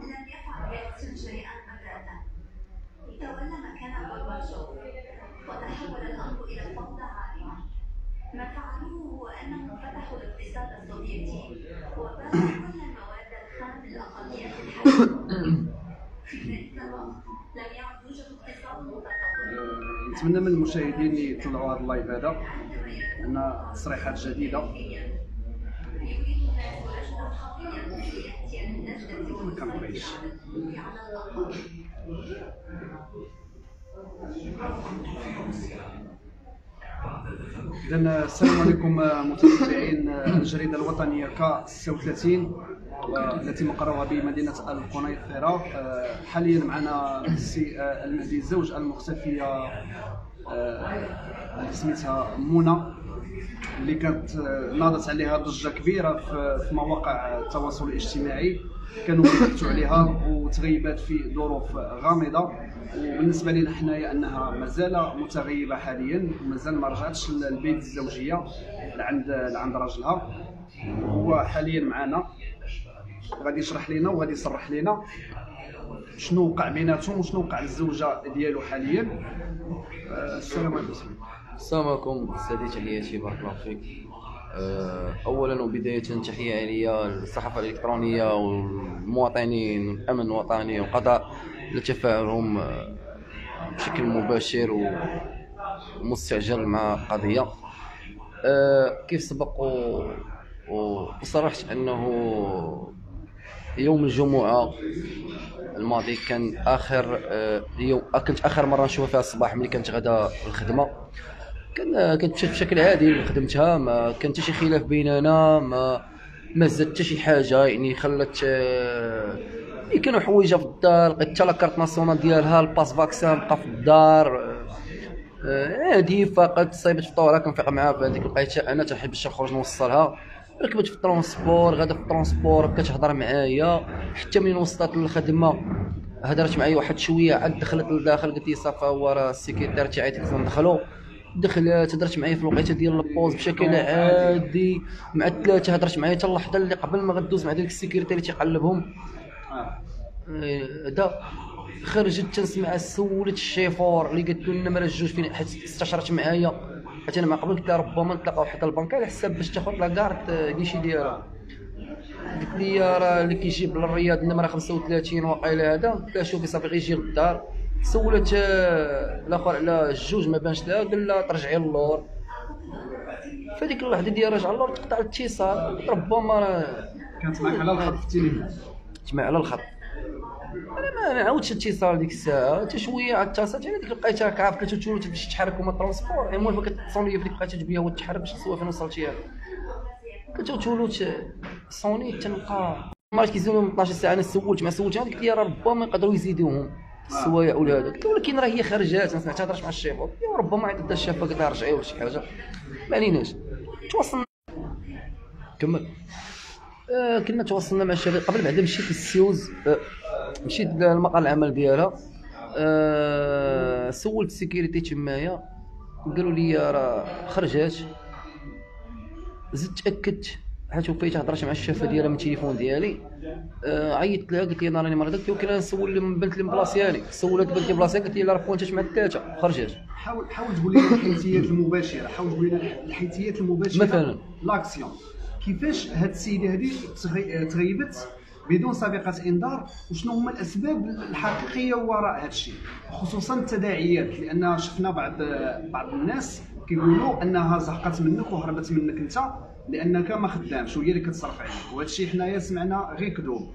لم يفعل يلتزم شيئا بتاتا تولى مكان غورباتشوف وتحول الامر إلى فوضى عارمه ما فعلوه هو انهم فتحوا الاقتصاد السوفيتي وباعوا كل المواد نتمنى من المشاهدين اللي يطلعوا هذا اللايف هذا. ان تصريحات جديدة. اذا السلام عليكم متابعين الجريدة الوطنية ك 36 آه، التي مقرها بمدينة القنيطرة. آه، حاليا معنا السي آه، المهدي الزوج المختفية آه، اللي سميتها منى اللي كانت ناضت عليها ضجة كبيرة في مواقع التواصل الاجتماعي. كانوا كيبحثوا عليها وتغيبات في ظروف غامضة. وبالنسبة لنا حنايا أنها مازال متغيبة حاليا. ومازال ما رجعتش للبيت الزوجية لعند لعند راجلها. هو حاليا معنا غادي يشرح لنا وغادي يصرح لنا شنو وقع بيناتهم وشنو وقع للزوجه ديالو حاليا. آه، السلام عليكم. السلام عليكم سادتي علياتي بارك الله فيك. آه، اولا وبداية تحية عليا للصحافة الإلكترونية والمواطنين والامن الوطني وقضاء لتفاعلهم آه، بشكل مباشر ومستعجل مع القضية. كيف سبق وصرحت أنه يوم الجمعة الماضي كان آخر آه، يوم كنت آخر مرة نشوفها فيها الصباح ملي كنت غدا الخدمة. كان كنت مشيت بشكل عادي خدمتها ما كان حتى شي خلاف بيننا ما ما زاد حتى شي حاجة يعني خلت آه، يعني كانوا حوايجها في الدار لقيت حتى لاكارت ناسيونال ديالها الباس فاكسان بقى في الدار آه، آه، عادي فقط صايبت في الطوره كنفيق معاها في هذيك لقيتها أنا تنحب نخرج نوصلها. ركبت في الترونسبور غادا في الترونسبور كتهضر معايا. حتى منين وصلت للخدمه هضرت معايا واحد شوية عاد دخلت لداخل قلت لي صافا هو راه السكرتير تاعي خصنا ندخلو دخلت هضرت معايا في الوقيتة ديال البوز بشكل عادي. مع الثلاثه هضرت معايا حتى اللحظه اللي قبل ما غدوز مع داك السكرتير اللي تيقلبهم. آه. هذا خرجت تنسمع سولت الشيفور اللي قالت له النمره جوج فين حيت استشرت معايا. حيت أنا ما قبل قلت لها ربما نتلاقاو حتى البنك على حساب باش تاخذ لاكارت كيشي ديالها. قلت لي راه اللي كيجيب للرياض النمره 35 وقيله هذا قلت لها شوفي صافي غير يجي للدار. سولت آه، الأخر على الجوج ما بانش لها قال لها ترجعي للور. فديك اللحظه ديال رجع للور تقطع الاتصال. ربما راه كانت معك على الخط في التليفون تجمع على الخط. أنا ما نعاودش اتصال ديك الساعة حتى شوية عاد اتصلت على ديك لقيتها كعرف كتولو تمشي تحرك هما الترونسبور المهم كتصون لي في ديك بقيت تجبيها وتحرك باش تسوى فين وصلتي كتولو صوني تنلقى مرات كيزيدو من 12 ساعة أنا سولت ما سولت قلت لي راه ربما يقدروا يزيدوهم السوايع ولا هذا قلت ولكن راه هي خرجات سمعتها هضرت مع الشيف قلت له ربما عيطت لها الشافه قلت لها رجعي ولا شي حاجة. ما عليناش. تواصلنا كمل. آه، كنا تواصلنا مع الشباب قبل بعد مشيت للسيوز آه، مشيت للمقر العمل ديالها. آه، سولت ال sécurité تمايا. قالوا لي راه خرجات. زدت تأكدت. حيت وفيت هضرت مع ال cheffe ديالها من التليفون ديالي. آه، عيطت لها قلت لي أنا راني مريضه قلت لها أنا نسول البنت اللي مبلاصياني سولت اللي مبلاصياني قلت لي لا راه pointات مع الثلاثة. خرجت حاول حاول تقول لنا الحيثيات المباشرة. حاول تقول لنا الحيثيات المباشرة. مثلاً؟ لاكسيون كيفاش هاد السيدة هذه تغي- تغيبت؟ بدون سابقه انذار وشنو هما الأسباب الحقيقية وراء هذا الشيء؟ خصوصا التداعيات لأن شفنا بعض بعض الناس كيقولوا أنها زهقت منك وهربت منك أنت لأنك ما خدامش وهي اللي كتصرف عليك. وهذا الشيء حنايا سمعنا غير كذوب.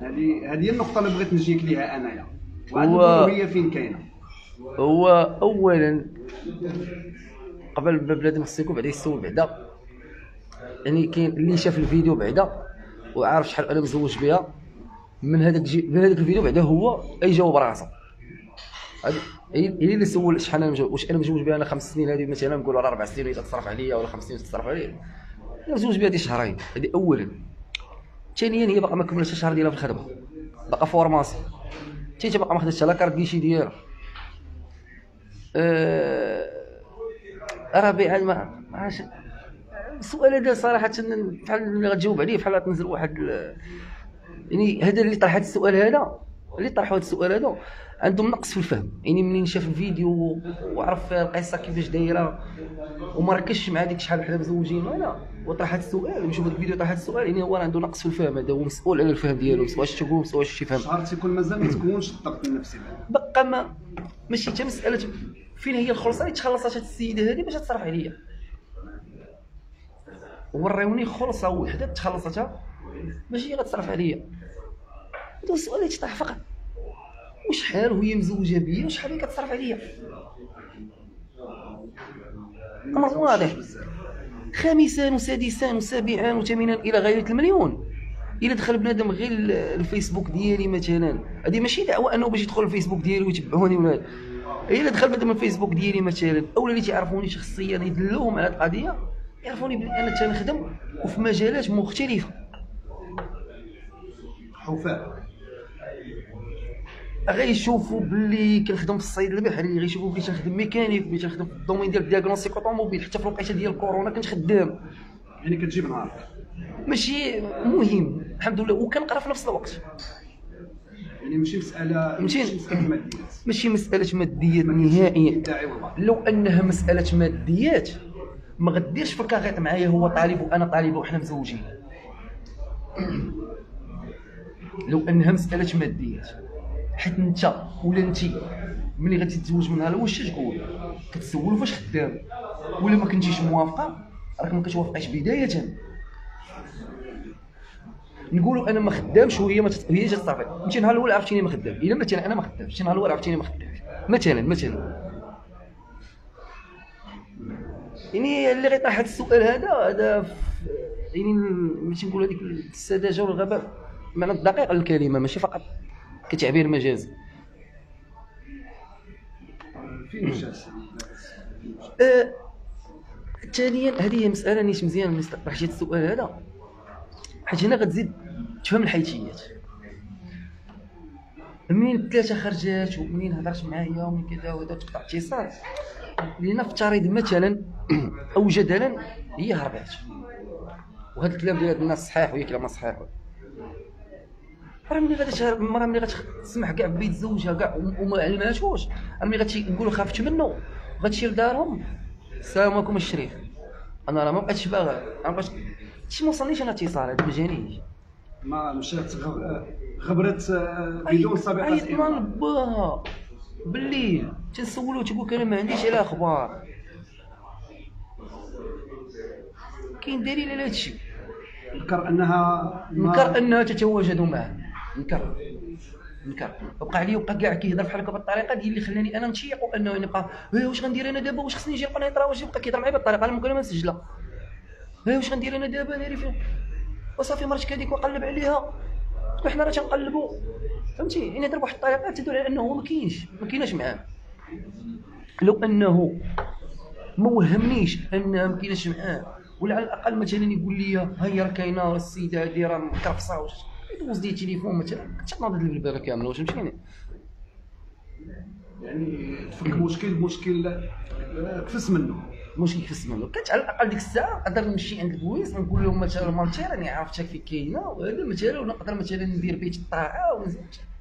هذه هذه النقطة اللي بغيت نجيك ليها أنايا. نقولوا هي فين كاينة. هو اولا قبل ما بنادم خصو يكون بعدا يسول بعدا. يعني كاين اللي شاف الفيديو بعدا وعارف شحال أنا مزوج بها. من هذاك جي... من هذاك الفيديو بعدا هو أي جاوب راسه هي اللي سول شحال أنا مزوج واش أنا مزوج بها أنا خمس سنين هذه مثلا نقول راه أربع سنين تتصرف عليا ولا خمس سنين تتصرف عليا. أنا مزوج بها هذه شهرين. هذه اولا. ثانيا هي باقا ما كملتش الشهر ديالها في الخدمة. باقا formation تي باقا ما خدتش la carte guichet ديالها. أه... رابعا ما عرفتش السؤال هذا صراحة بحال اللي غتجاوب عليه بحال غتنزل واحد. يعني هذا اللي طرح هذا السؤال هذا اللي طرحوا هذا السؤال هذا عندهم نقص في الفهم. يعني منين شاف الفيديو وعرف القصة كيفاش دايرة وما ركزش مع ديك شحال حنا مزوجين ولا. وطرح هذا السؤال هذا الفيديو طرح هذا السؤال يعني هو عنده نقص في الفهم هذا هو مسؤول على الفهم ديالو سواء تقول سواء شي فهم شهر تيكون مازال ما تكونش الضغط النفسي. بقى ما ماشي حتى مسألة فين هي الخلصة؟ اللي تخلصت هذه السيدة هذه باش تصرف عليا. وريوني خلصه وحدة تخلصتها. ماشي هي غتصرف عليا. هذا السؤال اللي تطرح فقط. وشحال وهي مزوجة بيا؟ وشحال هي كتصرف عليا؟ أمر واضح. خامسا وسادسا وسابعا وثامنا إلى غاية المليون. إلا دخل بنادم غير الفيسبوك ديالي مثلا. هذه ماشي دعوة أنه باش يدخل الفيسبوك ديالي ويتبعوني ولا إلا دخل بنادم الفيسبوك ديالي مثلا. أولا اللي تيعرفوني شخصيا يدلوهم على القضية. يعرفوني بلي أنا تنخدم وفي مجالات مختلفة. حفاء غيشوفوا باللي كنخدم في الصيد البحري غيشوفوا بلي تنخدم ميكانيك بلي تنخدم في ال domaine ديال ال diagnostic automobile حتى في الوقيتة ديال الكورونا كنت خدام يعني كتجيب نهارك ماشي مهم الحمد لله وكنقرا في نفس الوقت. يعني ماشي مساله ماشي- مسألة ماديات ماشي مسألة ماديات نهائيا. لو أنها مسألة ماديات ما غديرش في الكاغيط معايا هو طالب وأنا طالبه وحنا مزوجين. لو انها مساله ماديات حيت أنت ولا أنت ملي غادي تتزوج منها لا واش تقول؟ كتسولو فاش خدام. ولا ما كنتيش موافقة؟ راك ما كتوافقيش بداية. نقولوا أنا ما خدامش وهي ما. هي جات صافي انت نهار الأول عرفتيني ما خدام. إلا مثلا أنا ما خدامش. نهار الأول عرفتيني ما خدامش. مثلا مثلا. يعني اللي غيطرح هذا السؤال هذا هذا يعني ماشي نقول هذيك السذاجه والغباء معنى الدقيق للكلمه ماشي فقط كتعبير مجازي آه، ثانيا هذه هي مسألة نيش مزيان ملي طرحتي السؤال هذا حيت هنا غتزيد تفهم الحيثيات. منين الثلاثه خرجات ومنين هضرت معايا ومن كذا وهذا تقطع اتصال لنفترض مثلا أو جدلا هي هربات. وهذا الكلام ديال الناس صحيح وهي كلام صحيح. راه ملي غادي تهرب المراه ملي غتسمح كاع بيت زوجها كاع وما علماتوش راه ملي نقولوا خافت منه غتمشي لدارهم. السلام عليكم الشريف أنا راه ما بقيتش باغي. أنا بقيت شي ما وصلنيش أنا اتصال هذا ما جانيش ما مشات غب- غبرت آه، بدون سابقة إنذار. لباها بالليل تنسولو تقول أنا ما عنديش على أخبار كاين دليل على هادشي نكر انها ما- نكر انها تتواجد معه نكر نكر وقع لي وبقى كاع كيهضر بحال هكا بالطريقة ديال اللي خلاني أنا نتشيق وانه "إيه، واش غندير أنا دابا واش خصني نجي نبقى نهضر واش يبقى كيهضر معايا بالطريقة أنا ممكن ما مسجله "إيه، واش غندير أنا دابا ناري فين وصافي مرتك هذيك وقلب عليها وحنا راه تنقلبوا فهمتي؟ يعني هضر بواحد الطريقة تدل على أنه ما كاينش ما كايناش معاه لو أنه ما وهمنيش انها ما كايناش معاه ولا على الأقل مثلا يقول لي ها هي راه كاينة السيده هذه راه مكرفصه واش يدوز لي التليفون مثلا. كنت ناضي البلبله كامله واش فهمتيني؟ يعني تفك مشكل مشكل آه، كفس منه. مشكل كيفاش منه كنت على الأقل ديك الساعة نقدر نمشي عند البوليس نقول لهم مثلا مالتي راني عرفتك فين كاينة وهذا مثلا ونقدر مثلا ندير بيت الطاعه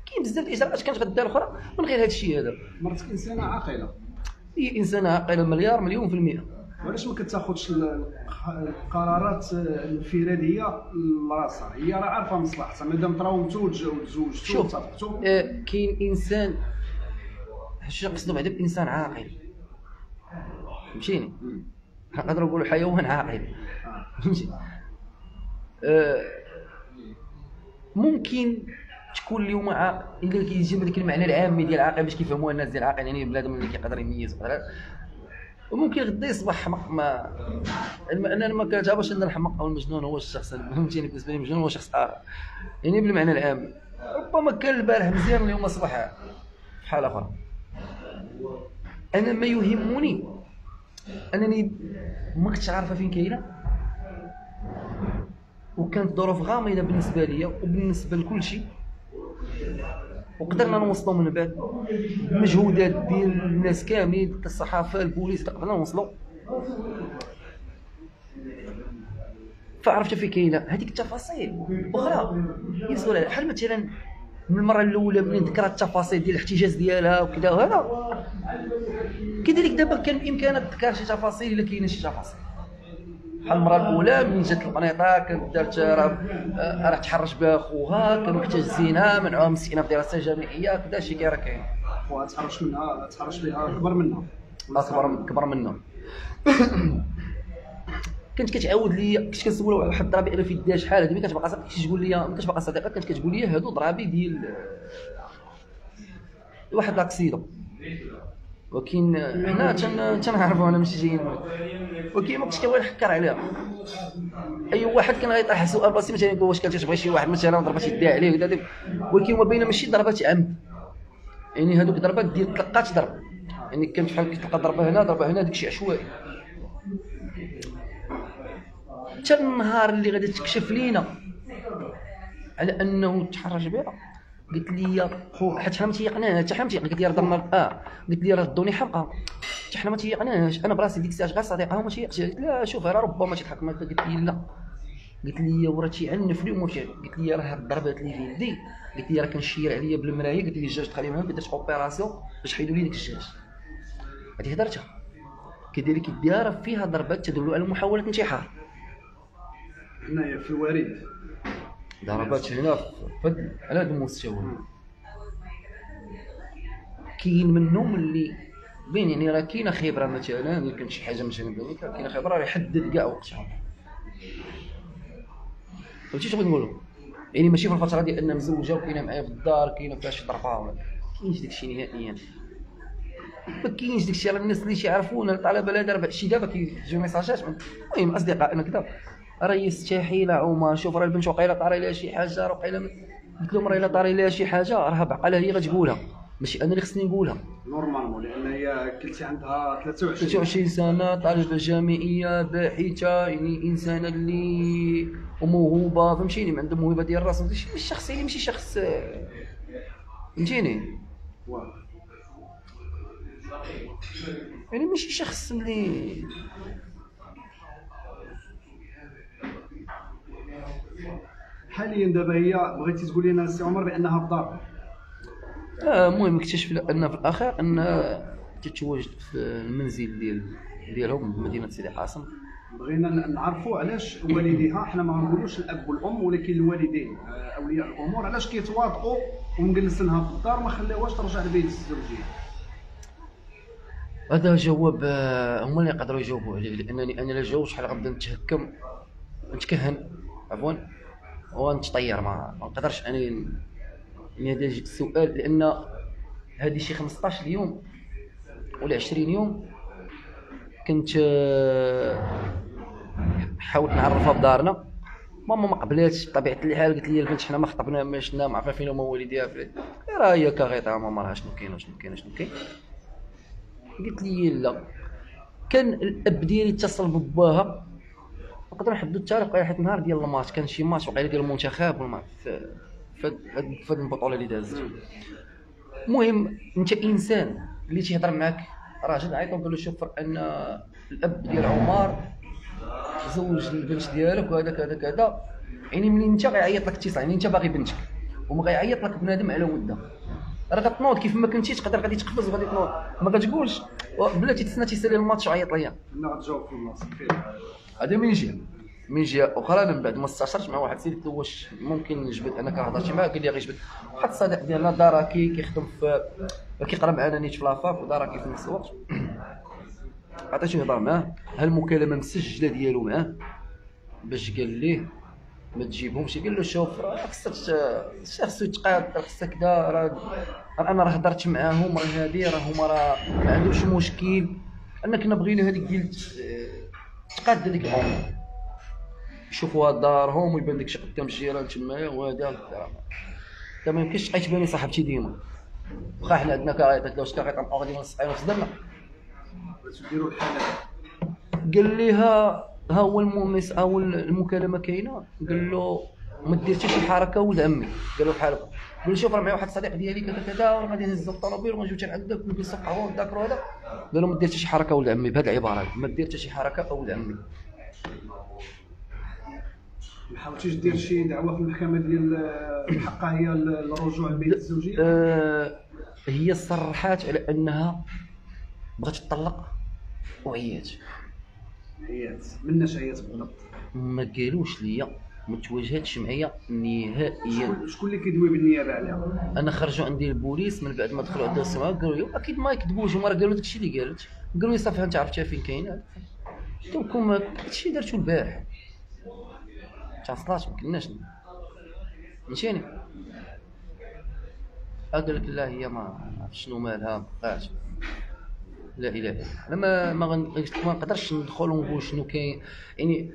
كاين بزاف الإجراءات كانت غدا الأخرى من غير هذا الشيء هذا. مرتك انسانه عاقلة. هي إنسانة عاقلة مليار مليون في المئه وعلاش ما كتاخذش ال- القرارات الانفراديه لراسها هي راه عارفة مصلحتها. مادام تراومتوا وتزوجتوا شوف وتفقتوا آه، كاين إنسان شنو قصدو بعدا بإنسان عاقل. فهمتيني نقدر نقولوا حيوان عاقل. آه. آه، ممكن تكون اليوم عاقل الا كيجيب هذاك المعنى العامي ديال عاقل باش كيفهموها الناس ديال عاقل يعني بنادم اللي كيقدر يميز وممكن غدا يصبح حمق ما أنا ما كنعتبرش أن الحمق أو المجنون هو الشخص فهمتيني بالنسبة لي المجنون هو شخص اخر يعني بالمعنى العام. ربما كان البارح مزيان اليوم أصبح في حاله أخرى أنا ما يهمني أنني ما كنتش عارفة فين كاينة. وكانت ظروف غامضة بالنسبة لي وبالنسبة لكل شيء. وقدرنا نوصلوا من بعد. المجهودات ديال الناس كاملين الصحافة البوليس قدرنا نوصلوا. فعرفت في كاينة. هذيك التفاصيل أخرى. يسول بحال مثلا من المرة الأولى ملي ذكرت التفاصيل ديال الاحتجاز ديالها وكذا وهذا؟ كذلك دابا كان بامكانها تذكر شي تفاصيل إلا كاينة شي تفاصيل. بحال المره الأولى ملي جات القنيطة كانت دارت راه راه تحرش بها خوها كانوا محتجزينها منعوها مسكينه في دراسة جامعية كذا شي كي راه كاين. وتحرش منها تحرش بها اكبر منها. اكبر كبر منه كنت كتعاود لي كنت كنسول واحد الضرابي أنا في يديها شحال هذه ملي كتبقى صديقتي كتقول لي ملي كتبقى صديقة كانت كتقول لي هادو ضرابي ديال واحد لاكسيدون ولكن حنا تن- تنعرفوا أنا ماشي جايين ولكن ما كنتش كنبغي نحكر عليها. أي واحد كان غيطرح سؤال بسيط مثلا يقول واش تبغي شي واحد مثلا ضربات يديها عليه وكذا ولكن هما باينه ماشي ضربات عمد يعني هذوك ضربات ديال تلقات ضرب. يعني كانت بحال كتلقى ضربة هنا ضربة هنا داكشي عشوائي. حتى النهار اللي غادي تكشف لينا على أنه تحرش بها. قلت لي حتى حنا ما تيقناش حتى حنا ما تيقنا قلت لي راه ضرنا آه قلت لي راه ردوني حمقى حتى حنا ما تيقناش أنا براسي ديك الساعة غير صديقها وما تيقش قلت لها شوف راه ربما معاك قلت لي لا. قلت لي وراه تيعنف لي وما قلت لي راه هاد الضربات اللي في يدي. قلت لي راه كنشير عليا بالمراية. قلت لي الجاج لي درت opération باش حيدوا لي ديك الجاج. هذه هدرتها كذلك راه فيها ضربات تدل على محاولة انتحار. هنايا في الوريد ضربات هنا في على هذا المستوى كاين منهم اللي بين يعني راه كاينة خبرة مثلا الا كانت شي حاجة مثلا ذلك راه كاينة خبرة راه يحدد كاع وقتها. فهمتي شنو بغيت نقول يعني ماشي في الفترة ديال انها مزوجة وكاينة معايا في الدار كاينة فيها شي ضربه ولا كاينش داكشي نهائيا. ما كاينش داكشي راه الناس اللي تيعرفونا الطلبه لا دابا شي دابا كيجيو ميساجات. المهم اصدقائنا كذا راه يستحيل عمر. شوف راه البنت وقيله طاري لها شي حاجة راه وقيله قلت لهم راه الا طاري لها شي حاجة راه بعقلها هي غتقولها. ماشي أنا اللي خصني نقولها. نورمالمون لأن هي قلتي عندها 23 23 سنة طالبة جامعية باحثة يعني إنسانة اللي وموهوبه فهمتيني؟ ما عندها موهبه ديال راسها. ماشي شخص يعني ماشي شخص فهمتيني. يعني ماشي شخص اللي حاليا دابا هي بغيتي تقول لنا السي عمر بأنها في الدار آه، المهم اكتشف أن في الاخير أن تتواجد في المنزل ديال ديالهم بمدينه سيدي حاسم. بغينا نعرفوا علاش والديها حنا ما نقولوش الأب والأم ولكن الوالدين آه، أولياء الأمور علاش كيتواطئوا ومجلسينها في الدار ما خلاوهاش ترجع لبيت الزوجيه هذا جواب آه، هما اللي يقدروا يجاوبوا عليه لانني أنا لا جاوبت شحال غنبدا نتهكم نتكهن. عفوا. ونتطير ما ما نقدرش يعني هذا السؤال لأن هذه شي 15 يوم ولا 20 يوم كنت آه، حاولت نعرفها بدارنا. ماما ما قبلاتش بطبيعة الحال قالت لي البنت حنا ما خطبنا ما شفنا ما عرفنا فين هما والديها في- راه هي كغيطة ماما راه شنو كاين وشنو كاين وشنو كاين قلت لي لا. كان الأب ديالي اتصل بباها نقدر نحددوا التاريخ حيت نهار ديال الماتش كان شي ماتش وقيلا ديال المنتخب ولا في في هاد- في هاد البطولة اللي دازت. المهم انت انسان اللي تيهضر معاك راجل عيط له شوف ان الاب ديال عمر زوج البنت ديالك وهذا كذا كذا يعني منين انت غيعيط لك اتصال يعني انت باغي بنتك وما غيعيط لك بنادم على ودها. راه غتنوض كيف ما كنتي تقدر غادي تقفز وغادي تنوض. ما كتقولش. بلاتي تسنى تيسالي الماتش وعيط ليا. لا غتجاوب في كيف هذا من جهة. من جهة أخرى أنا من بعد ما استشرت مع واحد السيد قلت له واش ممكن نجبد أنا كنهضرش معاه قال لي غير جبد. واحد الصديق ديالنا داراكي كيخدم في كيقرأ معنا نيت في la fac وداراكي في نفس الوقت. عطيتو يهضر معاه. ها المكالمه مسجلة ديالو معاه؟ باش قال ليه. ما تجيبهمش. قال له شوف راه خصك خصو يتقاد راه خصك كذا راه أنا راه هضرت معاهم راه هادي راه هما راه ما عندهمش مشكل. أنا كنا بغينا هذيك ديال تقاد هذيك الأمور يشوفوها دارهم ويبان داكشي قدام الجيران تمايا وهذا تا ما يمكنش تبقى تباني صاحبتي ديما. واخا حنا عندنا كاريطات لو كاريطه نبقاو غادي نصحيو في صدرنا باش ديروا الحالات قال لي ها ها هو المومس أو المكالمة كاينة؟ قال له ما دير حتى شي حركة ولد عمي قال له بحال هكا قال لي شوف راه معايا واحد الصديق ديالي كذا كذا وراه غادي نهز الطوموبيل وغنجيو حتى لعندك ونجلسوا قهوه ونذاكروا هذا. قال له ما دير حتى شي حركة ولد عمي بهذه العبارة. ما دير حتى شي حركة اولد عمي ما حاولتيش دير شي دعوة في المحكمة ديال الحقانيه للرجوع بين الزوجيه آه، هي صرحات على أنها بغات تطلق وعيات. عيات مناش عيات بالضبط. ما قالوش ليا ما تواجهتش معايا نهائيا. شكون اللي كيدوي بالنيابه عليها؟ أنا خرجوا عندي البوليس من بعد ما دخلوا عندي السماء قالوا لي أكيد ما يكذبوش. هما قالوا داكشي اللي قالت. قالوا لي صافي أنت عرفتها فين كاينة قلت لكم هادشي درتو البارح. تعصلات ما كناش فهمتيني قال لك لا هي ما شنو مالها ما بقاش. لا إله. أنا ما ما نقدرش ندخل ونقول شنو كاين. يعني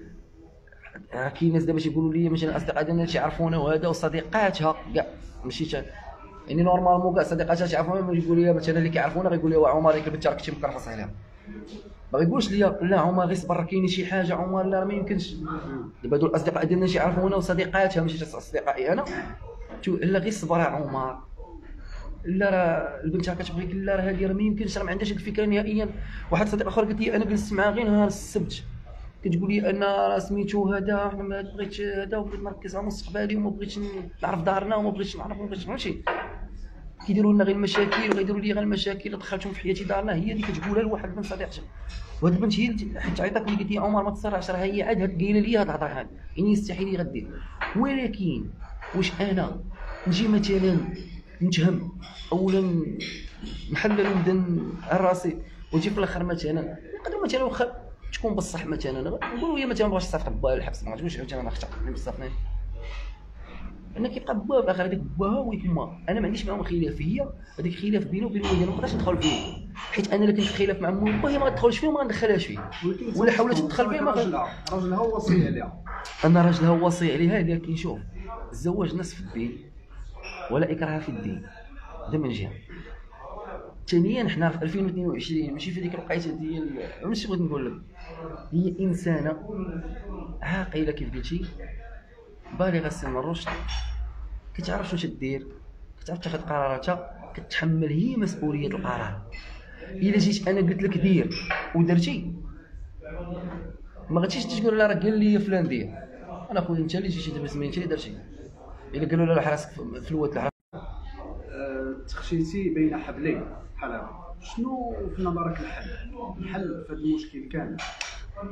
كاين ناس دابا تيقولوا لي مثلا الاصدقاء ديالنا تيعرفونا وهذا وصديقاتها كاع. ماشي يعني normalement كاع صديقاتها تعرفونا ما يقول لي مثلا اللي كيعرفونا غيقول لي عمر ياك البنت راك مكرفص عليها ما غيقولش لي لا عمر غير صبر كاين شي حاجة عمر لا ما يمكنش. دابا هادو الأصدقاء ديالنا تيعرفونا وصديقاتها ماشي اصدقائي أنا. لا غير صبر عمر. لا راه البنت راه كتبغيك لا راه هذه راه ما يمكنش راه ما عندهاش الفكرة نهائيا. واحد الصديق آخر قالت لي أنا جلست معاه غير نهار السبت. كتقول لي أنا راه سميتو هذا أنا ما بغيتش هذا وبغيت نركز على مستقبلي وما بغيتش نعرف دارنا وما بغيتش نعرف ما بغيتش ماشي. كيديروا لنا غير المشاكل وغيديروا لي غير المشاكل دخلتهم في حياتي دارنا. هي اللي كتقولها لواحد من صديقتها. وهاد البنت هي اللي حيت عيطت لي قالت لي عمر ما تصرعش راه هي عاد هاد قايلة لي هاد الهضرة هاد يعني يستحيل يغدير ولكن واش أنا؟ نجي مثلا. نتهم اولا نحلل ونبدا على راسي. وتجي في الآخر مثلا نقدر مثلا واخا. تكون بصح مثلا نقولوا هي مثلا ما بغاش تصيفط با الحبس. ما عجبوش مثلا أنا اخترت بصح أنا كيبقى با باغي هذيك باها ويتما أنا ما عنديش معاهم خلاف هي. هذيك خلاف بيني وبين والدي. ما نقدرش ندخل فيه. حيت أنا الا كنت في خلاف مع مو هي ما تدخلش فيه وما ندخلهاش فيه. ولا حاولت تدخل فيه ما راجلها وصي عليها. أنا راجلها وصي عليها. لكن شوف الزواج نص في الدين. ولا إكراه في الدين. هذا من جهة. ثانيا حنا في 2022 ماشي في ديك الوقيته ديال ماشي بغيت نقول لك هي إنسانة عاقلة كيف قلتي؟ بالغة سن الرشد. كتعرف شنو تدير كتعرف تاخذ قراراتها كتحمل هي مسؤولية القرار. إلا جيت أنا قلت لك دير ودرتي ما غاديش تقول لا راه قال لي فلان دير. أنا خويا أنت اللي جيتي دابا اللي درتي. الا قالوا لا راسك في الحرام آه، تخشيتي بين حبلين بحال هكا. شنو في نظرك الحل؟ الحل في هذا المشكل كامل.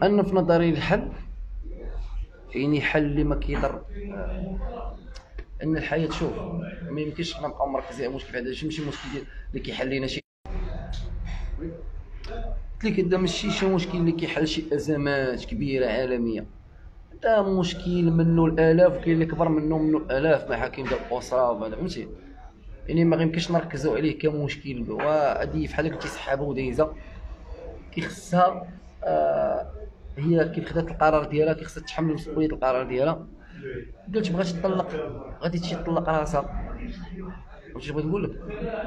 أنا في نظري الحل يعني حل اللي ما كيضر. أن الحياة شوف ما يمكنش حنا نبقاو مركزين على مشكل هذا ماشي مشكل ديال اللي كيحل لنا شي. قلت لك هذا ماشي شي مشكل اللي كيحل شي أزمات كبيرة عالمية. هذا مشكل منه الألاف وكاين اللي كبر منه منه الاف مع حكيم ديال الأسرة فهمتي؟ يعني ما يمكنش نركزوا عليه كمشكل وهذه بحال هكا سحابه ودايزه كيخصها آه هي كيف خدات القرار ديالها كيخصها تحمل مسؤولية القرار ديالها. قلت بغات تطلق غادي تمشي تطلق راسها. واش بغيت نقول لك؟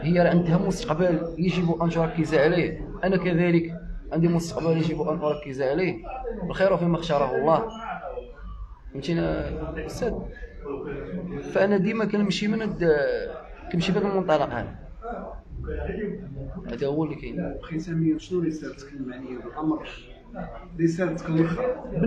هي راه عندها مستقبل يجب أن تركز عليه. أنا كذلك عندي مستقبل يجب أن أركز عليه. الخير فيما اختاره الله. فهمتينا أستاذ فأنا ديما كنمشي من هاد كنمشي بهذا المنطلق هذا. هذا هو اللي كاين. ختاميا شنو رسالتك المعنية بالأمر؟ رسالتك الاخرى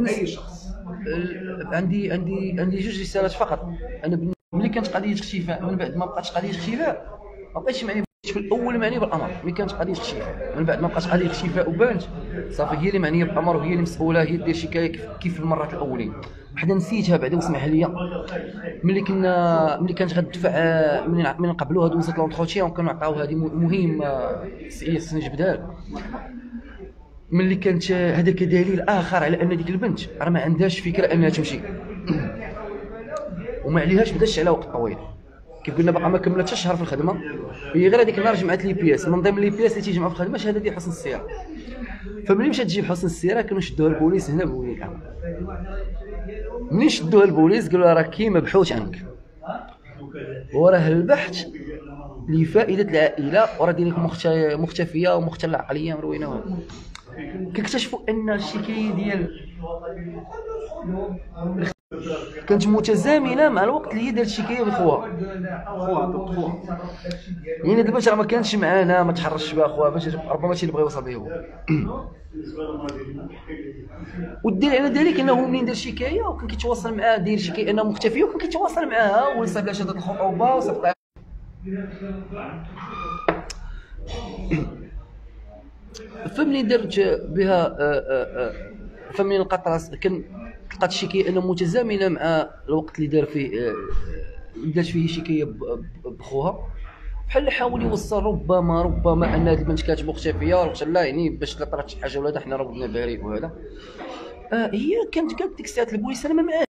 أي شخص؟ ال- عندي عندي عندي جوج رسالات فقط. أنا ملي كانت قضية اختفاء من بعد ما بقاتش قضية اختفاء ما بقيتش معني في الأول معني بالامر ملي كانت قضية اختفاء من بعد ما بقاتش قضية اختفاء وبانت صافي هي اللي معنيه بالامر وهي اللي مسؤولة هي دير شكايه كيف- المرات الأولين. وحده نسيتها بعدا واسمح لي. ملي كنا ملي كانت غتدفع آه، ملي ملي نقبلوها دوزت l'entretien وكانوا عطاو هذه مهم ال CS نجبدها ملي كانت هذاك دليل آخر على أن ديك البنت راه ما عندهاش فكرة أنها تمشي. وما عليهاش بداش على وقت طويل. كيف قلنا باقا ما كملتش شهر في الخدمة. هي غير هذيك النهار جمعت les pièces من ضمن les pièces اللي تيجمعوا في الخدمة شهادة ديال حسن السيرة. فملي مشات تجيب حسن السيرة؟ كانوا شدوها البوليس هنا الامر ملي شدوها البوليس؟ قالوا راه كاين مبحوث عنك. وراه البحث لفائدة العائلة. وراه ديالك مخت- مختفية ومختلة عقليا مروينة. كيكتشفوا أن الشكايه ديال كانت متزامنة مع الوقت اللي هي دارت شكايه بخوها خوها. يعني دابا راه ما كانش معانا ما تحرش بها خوها باش ربما هادشي اللي بغى يوصل به هو. والدليل على ذلك إنه منين دار شكايه وكان كيتواصل معاه داير شكايه إنها مختفية وكان كيتواصل معاها وصيفط لها شهاده الخطوبة وصيفط فمنين درت بها آه، آه، آه، لقات راس كان لقات الشكايه انها متزامنه مع الوقت اللي دار فيه دارت فيه شكايه بخوها. بحال حاول يوصل ربما ربما أن هذه البنت كانت مختفيه ولا لا يعني باش لا طرات شي حاجة ولا حنا راه ولدنا بريء وهذا. هي كانت قالت ديك الساعة البوليس أنا ما معاش